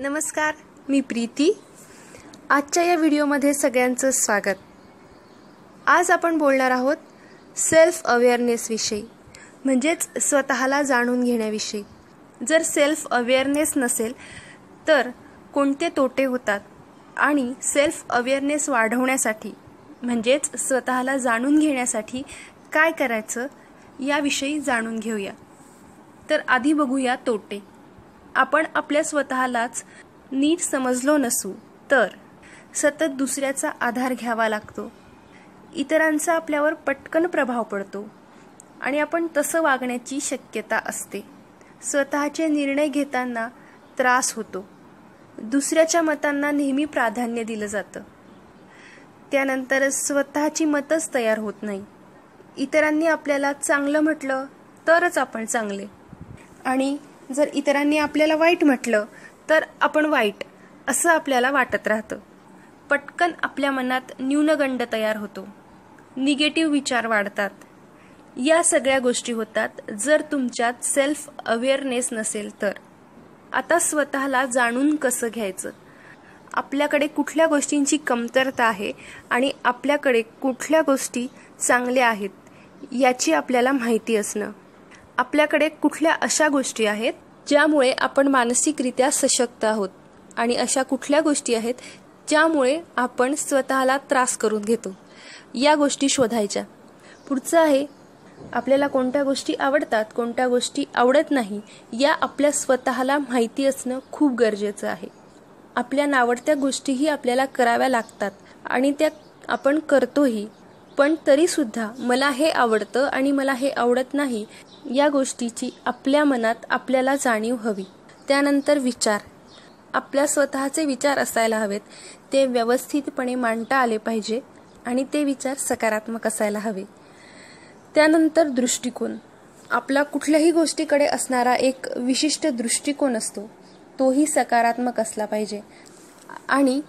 नमस्कार मी प्रीती. आजच्या या व्हिडिओमध्ये सगळ्यांचं स्वागत. आज आपण बोलणार आहोत सेल्फ अवेअरनेसविषयी म्हणजेच स्वतःला जाणून घेण्याविषयी. जर सेल्फ अवेअरनेस नसेल तर कोणते तोटे होतात? आणि सेल्फ अवेअरनेस वाढवण्यासाठी म्हणजेच स्वतःला जाणून घेण्यासाठी काय करायचं? याविषयी जाणून घेऊया. तर आधी बघूया तोटे. आपण आपल्या स्वतःलाच नीट समजलो नसू तर सतत दुसऱ्याचा आधार घ्यावा लागतो. इतरांचा आपल्यावर पटकन प्रभाव पडतो आणि आपण तसं वागण्याची शक्यता असते. स्वतःचे निर्णय घेताना त्रास होतो. दुसऱ्याच्या मतांना नेहमी प्राधान्य दिलं जातं. त्यानंतर स्वतःची मतच तयार होत नाही. इतरांनी आपल्याला चांगलं म्हटलं तरच आपण चांगले. आणि जर इतरांनी आपल्याला वाईट म्हटलं तर आपण वाईट असं आपल्याला वाटत राहतं. पटकन आपल्या मनात न्यूनगंड तयार होतो. निगेटिव्ह विचार वाढतात. या सगळ्या गोष्टी होतात जर तुमच्यात सेल्फ अवेअरनेस नसेल तर. आता स्वतःला जाणून कसं घ्यायचं? आपल्याकडे कुठल्या गोष्टींची कमतरता आहे आणि आपल्याकडे कुठल्या गोष्टी चांगल्या आहेत याची आपल्याला माहिती असणं. आपल्याकडे कुठल्या अशा गोष्टी आहेत ज्यामुळे आपण मानसिकरित्या सशक्त आहोत? आणि अशा कुठल्या गोष्टी आहेत ज्यामुळे आपण स्वतःला त्रास करून घेतो? या गोष्टी शोधायच्या. पुढचं आहे आपल्याला कोणत्या गोष्टी आवडतात कोणत्या गोष्टी आवडत नाही या आपल्या स्वतःला माहिती असणं खूप गरजेचं आहे. आपल्या नावडत्या गोष्टीही आपल्याला कराव्या लागतात आणि त्या आपण करतोही. पण तरीसुद्धा मला हे आवडतं आणि मला हे आवडत नाही या गोष्टीची आपल्या मनात आपल्याला जाणीव हवी. त्यानंतर विचार. आपल्या स्वतःचे विचार असायला हवेत. ते व्यवस्थितपणे मांडता आले पाहिजे आणि ते विचार सकारात्मक असायला हवे. त्यानंतर दृष्टिकोन. आपला कुठल्याही गोष्टीकडे असणारा एक विशिष्ट दृष्टिकोन असतो. तोही सकारात्मक असला पाहिजे. आणि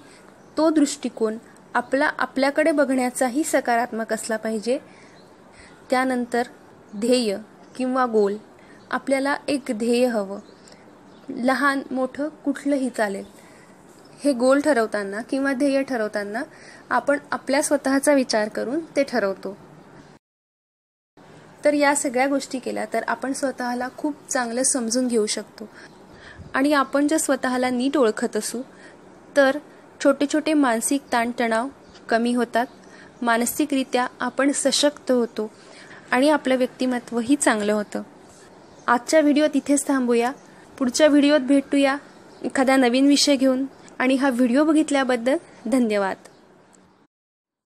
तो दृष्टिकोन आपला आपल्याकडे बघण्याचाही सकारात्मक असला पाहिजे. त्यानंतर ध्येय किंवा गोल. आपल्याला एक ध्येय हवं. लहान मोठं कुठलंही चालेल. हे गोल ठरवताना किंवा ध्येय ठरवताना आपण आपल्या स्वतःचा विचार करून ते ठरवतो. तर या सगळ्या गोष्टी केल्या तर आपण स्वतःला खूप चांगलं समजून घेऊ शकतो. आणि आपण जर स्वतःला नीट ओळखत असू तर छोटे छोटे मानसिक ताणतणाव कमी होतात. मानसिकरित्या आपण सशक्त होतो आणि आपलं व्यक्तिमत्वही चांगलं होतं. आजच्या व्हिडिओ तिथेच थांबूया. पुढच्या व्हिडिओत भेटूया एखादा नवीन विषय घेऊन. आणि हा व्हिडिओ बघितल्याबद्दल धन्यवाद.